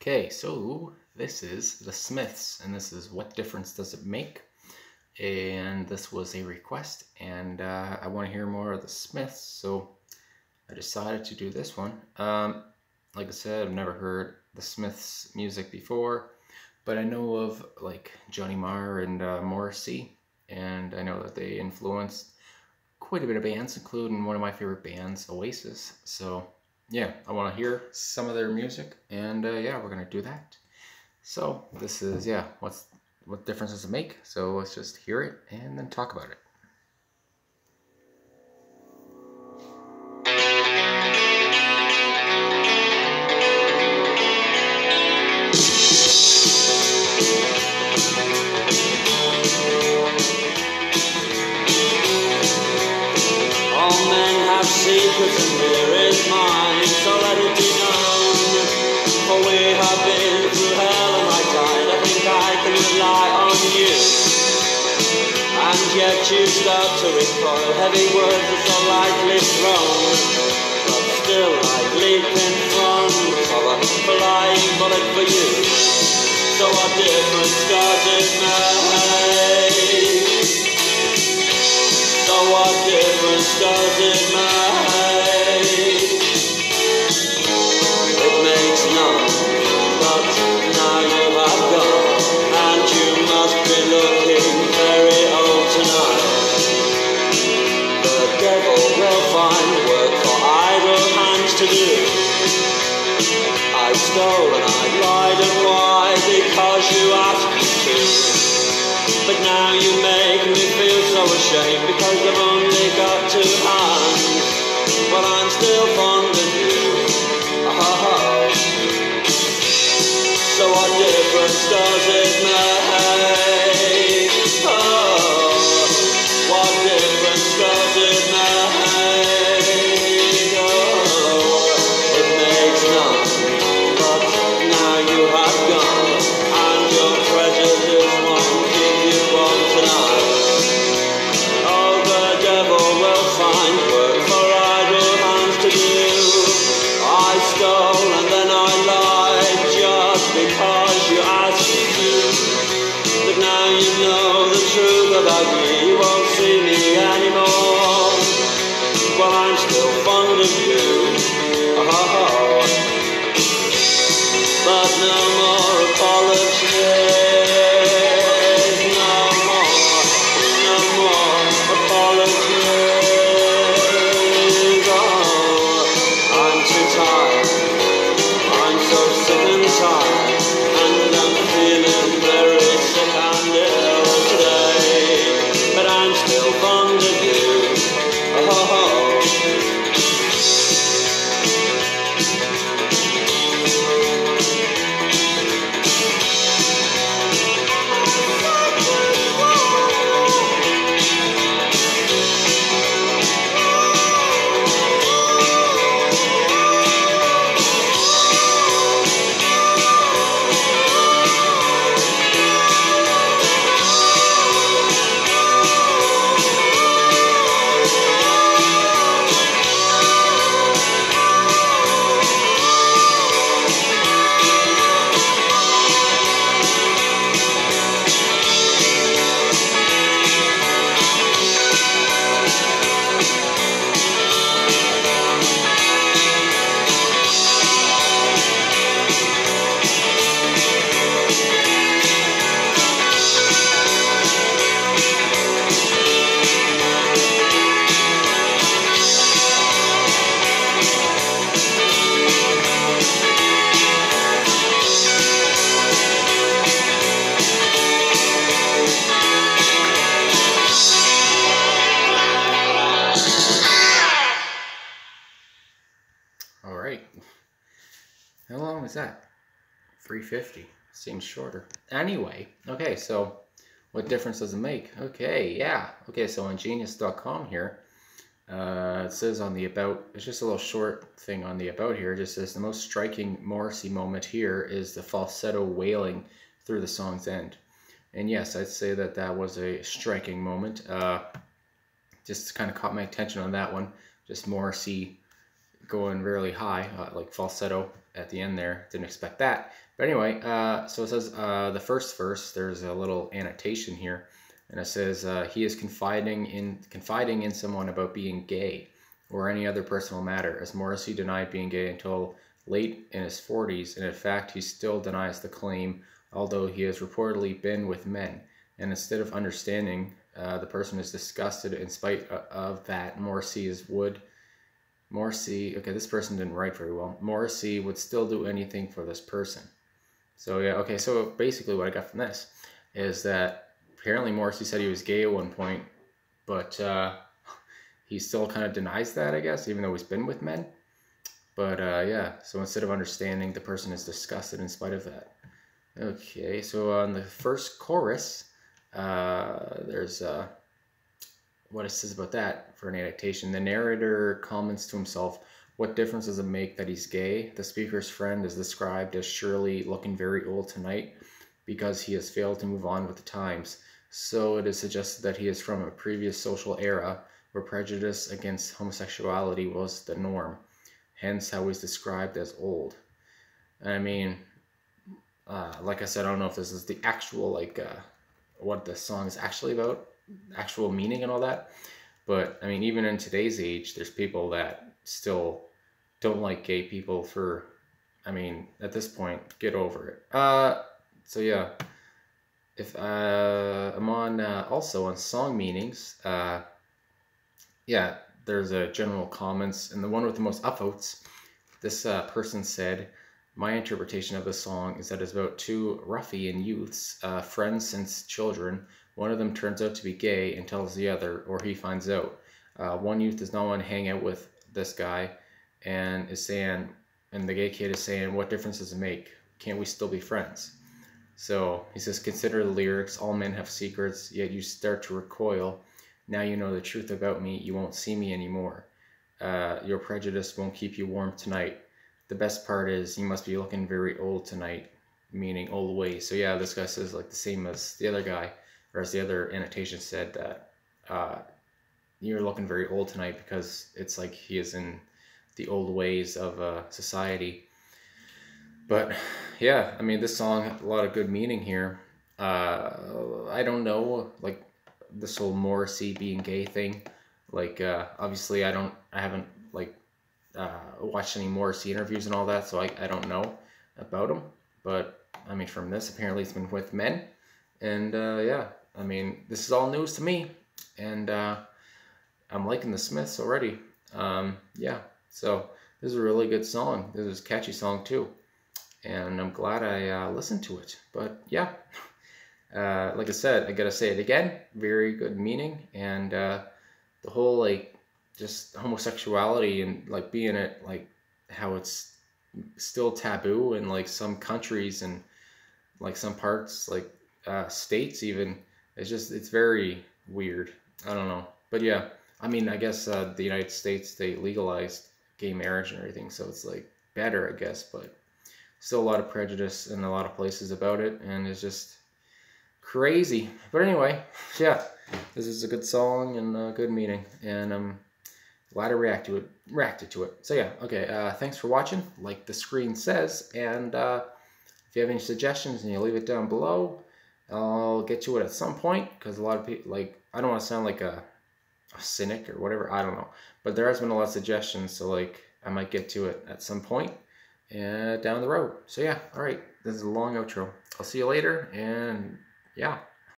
Okay, so this is The Smiths, and this is What Difference Does It Make? And this was a request, and uh, I want to hear more of The Smiths, so I decided to do this one. Um, like I said, I've never heard The Smiths music before, but I know of like Johnny Marr and uh, Morrissey, and I know that they influenced quite a bit of bands, including one of my favorite bands, Oasis. So yeah, I want to hear some of their music, and uh, yeah, we're gonna do that. So this is yeah, what's what difference does it make? So let's just hear it and then talk about it. Yet you start to recoil, heavy words are so lightly thrown. But still I leap in front of a flying bullet for you. So what difference does it make? So what difference does it make? Stole and I lied and why? Because you asked me to. But now you make me feel so ashamed because I've only got two hands. Still fond of you. Oh. 350. Seems shorter. Anyway, okay, so what difference does it make? Okay, yeah. Okay, so on genius.com here, uh, it says on the about, it's just a little short thing on the about here. It just says the most striking Morrissey moment here is the falsetto wailing through the song's end. And yes, I'd say that that was a striking moment. Uh, just kind of caught my attention on that one. Just Morrissey going really high, uh, like falsetto at the end there. Didn't expect that. But anyway, uh, so it says uh, the first verse. There's a little annotation here, and it says uh, he is confiding in confiding in someone about being gay or any other personal matter, as Morrissey denied being gay until late in his 40s, and in fact, he still denies the claim, although he has reportedly been with men. And instead of understanding, uh, the person is disgusted in spite of that. Morrissey is would. Morrissey, okay, this person didn't write very well. Morrissey would still do anything for this person. So yeah, okay, so basically what I got from this is that apparently Morrissey said he was gay at one point, but uh, he still kind of denies that, I guess, even though he's been with men. But uh, yeah, so instead of understanding, the person is disgusted in spite of that. Okay, so on the first chorus, uh, there's uh, what it says about that for an adaptation. The narrator comments to himself, what difference does it make that he's gay? The speaker's friend is described as surely looking very old tonight because he has failed to move on with the times. So it is suggested that he is from a previous social era where prejudice against homosexuality was the norm hence how he's described as old. I mean, uh, like I said, I don't know if this is the actual like uh, what the song is actually about, actual meaning and all that. But I mean, even in today's age, there's people that still don't like gay people for. I mean, at this point, get over it. Uh, so yeah, if uh, I'm on uh, also on song meanings, uh, yeah, there's a general comments, and the one with the most upvotes, this uh, person said, my interpretation of the song is that it's about two ruffian youths, uh, friends since children. One of them turns out to be gay and tells the other, or he finds out. Uh, one youth does not want to hang out with this guy and is saying, and the gay kid is saying, what difference does it make? Can't we still be friends? So he says, consider the lyrics. All men have secrets, yet you start to recoil now you know the truth about me. You won't see me anymore. Uh, your prejudice won't keep you warm tonight. The best part is you must be looking very old tonight, meaning old ways. So yeah, this guy says like the same as the other guy, or as the other annotation said that uh, you're looking very old tonight because it's like he is in the old ways of uh, society. But yeah, I mean, this song a lot of good meaning here. Uh, I don't know, like this whole Morrissey being gay thing. Like, uh, obviously, I don't, I haven't like uh, watched any Morrissey interviews and all that, so I, I don't know about him. But I mean, from this, apparently, it's been with men, and uh, yeah, I mean, this is all news to me, and uh, I'm liking the Smiths already. Um, yeah, so this is a really good song. This is a catchy song too, and I'm glad I uh, listened to it. But yeah. uh, like I said, I gotta say it again, very good meaning, and uh, the whole like just homosexuality and like being it like how it's still taboo in like some countries and like some parts like uh, states even it's just it's very weird i don't know but yeah i mean i guess uh, the united states they legalized gay marriage and everything so it's like better i guess but still a lot of prejudice in a lot of places about it and it's just crazy. But anyway, yeah, this is a good song and a good meaning, and I'm glad I reacted to it. Reacted to it. So yeah, okay. Uh, thanks for watching. Like the screen says, and uh, if you have any suggestions, and you leave it down below, I'll get to it at some point because a lot of people like I don't want to sound like a, a cynic or whatever. I don't know, but there has been a lot of suggestions, so like I might get to it at some point and down the road. So yeah, all right. This is a long outro. I'll see you later and yeah